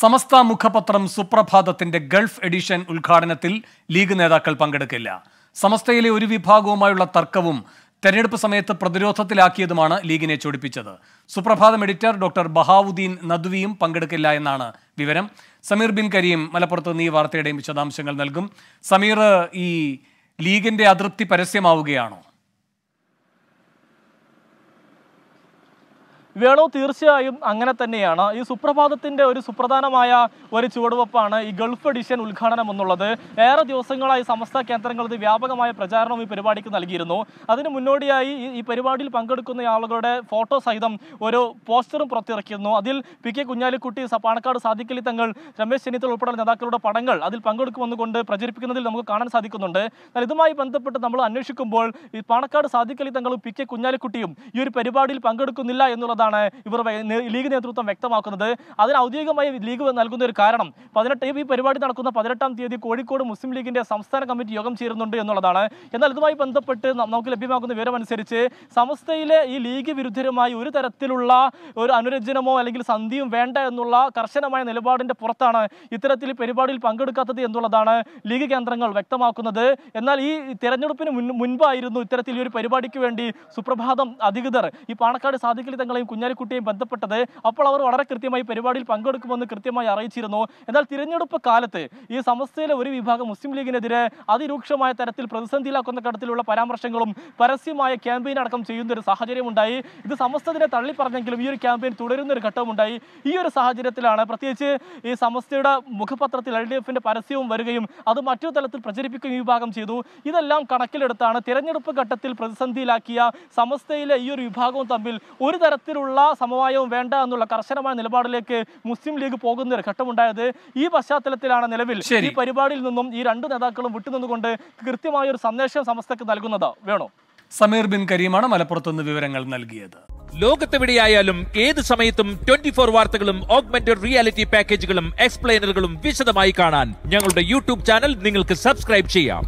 സമസ്ത മുഖപത്രം സുപ്രഭാതത്തിന്റെ Gulf edition ഉദ്ഘാടനത്തിൽ ലീഗ് നേതാക്കൾ പങ്കെടുക്കില്ല. സമസ്തയിലെ ഒരു വിഭാഗവുമായുള്ള തർക്കവും തെരഞ്ഞെടുപ്പ് സമയത്ത് പ്രതിരോധത്തിലാക്കിയതുമാണ് ലീഗിനെ ചൊടിപ്പിച്ചത്. സുപ്രഭാതം എഡിറ്റർ ഡോക്ടർ ബഹാവുദ്ദീൻ നദ്വിയും പങ്കെടുക്കില്ല എന്നാണ് വിവരം. സമീർ ബിൻ കരീം മലപ്പുറത്ത് നീ വാർത്തയുടെയും വിശദാംശങ്ങൾ നൽകും. സമീർ ഈ ലീഗിന്റെ അതൃപ്തി പരസ്യമാവുകയാണോ? വേണോ? തീർച്ചയായും അങ്ങനെ തന്നെയാണ്. ഈ സുപ്രഭാതത്തിന്റെ ഒരു സുപ്രധാനമായ ഒരു ചുവടുവെപ്പാണ് ഈ ഗൾഫ് എഡിഷൻ ഉദ്ഘാടനം എന്നുള്ളത്. ഏറെ ദിവസങ്ങളായി സമസ്ത കേന്ദ്രങ്ങളിൽ വ്യാപകമായ പ്രചാരണം ഈ പരിപാടിക്ക് നൽകിയിരുന്നു. അതിന് മുന്നോടിയായി ഈ- പരിപാടിയിൽ പങ്കെടുക്കുന്ന ആളുകളുടെ ഫോട്ടോ സഹിതം ഒരു പോസ്റ്ററും പുറത്തിറക്കിയിരുന്നു. അതിൽ പി കെ കുഞ്ഞാലിക്കുട്ടി പാണക്കാട് സാധിക്കലി തങ്ങൾ രമേശ് ചെന്നിത്തല ഉൾപ്പെടെയുള്ള നേതാക്കളുടെ പടങ്ങൾ അതിൽ പങ്കെടുക്കുമെന്നുകൊണ്ട് പ്രചരിപ്പിക്കുന്നതിൽ നമുക്ക് കാണാൻ സാധിക്കുന്നുണ്ട്. എന്നാൽ ഇതുമായി ബന്ധപ്പെട്ട് നമ്മൾ അന്വേഷിക്കുമ്പോൾ ഈ പാണക്കാട് സാധിക്കലി തങ്ങളും പി കെ കുഞ്ഞാലിക്കുട്ടിയും ഈ ഒരു പരിപാടിയിൽ പങ്കെടുക്കുന്നില്ല എന്നുള്ളതാണ് ഇവർ വെ- ലീഗ് നേതൃത്വം വ്യക്തമാക്കുന്നത്. അതിന് ഔദ്യോഗികമായി ലീഗ് നൽകുന്ന ഒരു കാരണം പതിനെട്ട് ഈ പരിപാടി നടക്കുന്ന പതിനെട്ടാം തീയതി കോഴിക്കോട് മുസ്ലിം ലീഗിന്റെ സംസ്ഥാന കമ്മിറ്റി യോഗം ചേരുന്നുണ്ട് എന്നുള്ളതാണ്. എന്നാൽ ഇതുമായി ബന്ധപ്പെട്ട് നമുക്ക് ലഭ്യമാക്കുന്ന വിവരമനുസരിച്ച് സമസ്തയിലെ ഈ ലീഗ് വിരുദ്ധരുമായി ഒരു തരത്തിലുള്ള ഒരു അനുരഞ്ജനമോ അല്ലെങ്കിൽ സന്ധിയും വേണ്ട എന്നുള്ള കർശനമായ നിലപാടിന്റെ പുറത്താണ് ഇത്തരത്തിൽ പരിപാടിയിൽ പങ്കെടുക്കാത്തത് എന്നുള്ളതാണ് ലീഗ് കേന്ദ്രങ്ങൾ വ്യക്തമാക്കുന്നത്. എന്നാൽ ഈ തെരഞ്ഞെടുപ്പിന് മുൻ മുൻപായിരുന്നു ഇത്തരത്തിൽ ഈ ഒരു പരിപാടിക്ക് വേണ്ടി സുപ്രഭാതം അധികൃതർ ഈ പാണക്കാട് സാധിക്കലി തങ്ങളെയും കുഞ്ഞാലിക്കുട്ടിയെയും ബന്ധപ്പെട്ടത് അപ്പോൾ അവർ വളരെ കൃത്യമായി പരിപാടിയിൽ പങ്കെടുക്കുമെന്ന് കൃത്യമായി അറിയിച്ചിരുന്നു. എന്നാൽ തിരഞ്ഞെടുപ്പ് കാലത്ത് ഈ സമസ്തയിലെ ഒരു വിഭാഗം മുസ്ലിം ലീഗിനെതിരെ അതിരൂക്ഷമായ തരത്തിൽ പ്രതിസന്ധിയിലാക്കുന്ന തരത്തിലുള്ള പരാമർശങ്ങളും പരസ്യമായ ക്യാമ്പയിൻ അടക്കം ചെയ്യുന്ന ഒരു സാഹചര്യം ഉണ്ടായി ഇത് സമസ്തത്തിനെ തള്ളി പറഞ്ഞെങ്കിലും ഈ ഒരു ക്യാമ്പയിൻ തുടരുന്ന ഒരു ഘട്ടമുണ്ടായി. ഈ ഒരു സാഹചര്യത്തിലാണ് പ്രത്യേകിച്ച് ഈ സമസ്തയുടെ മുഖപത്രത്തിൽ എൽ ഡി എഫിന്റെ പരസ്യവും വരികയും അത് മറ്റു തലത്തിൽ പ്രചരിപ്പിക്കുകയും വിഭാഗം ചെയ്തു. ഇതെല്ലാം കണക്കിലെടുത്താണ് തിരഞ്ഞെടുപ്പ് ഘട്ടത്തിൽ പ്രതിസന്ധിയിലാക്കിയ സമസ്തയിലെ ഈ ഒരു വിഭാഗവും തമ്മിൽ ഒരു തരത്തിലുള്ള സമവായവും വേണ്ട എന്നുള്ള കർശനമായ നിലപാടിലേക്ക് മുസ്ലിം ലീഗ് പോകുന്ന ഒരു ഘട്ടമുണ്ടായത് ഈ പശ്ചാത്തലത്തിലാണ് നിലവിൽ ഈ പരിപാടിയിൽ നിന്നും ഈ രണ്ട് നേതാക്കളും വിട്ടുനിന്നുകൊണ്ട് കൃത്യമായ ഒരു സന്ദേശം സമസ്തക്ക് നൽകുന്നത് വേണോ? സമീർ ബിൻ കരീമാണ് മലപ്പുറത്തുനിന്ന് വിവരങ്ങൾ നൽകിയത്. ലോകത്തെവിടെയായാലും ഏത് സമയത്തും ട്വന്റി ഫോർ വാർത്തകളും ഓഗ്മെന്റഡ് റിയാലിറ്റി പാക്കേജുകളും എക്സ്പ്ലെയിനറുകളും വിശദമായി കാണാൻ ഞങ്ങളുടെ യൂട്യൂബ് ചാനൽ നിങ്ങൾക്ക് സബ്സ്ക്രൈബ് ചെയ്യാം.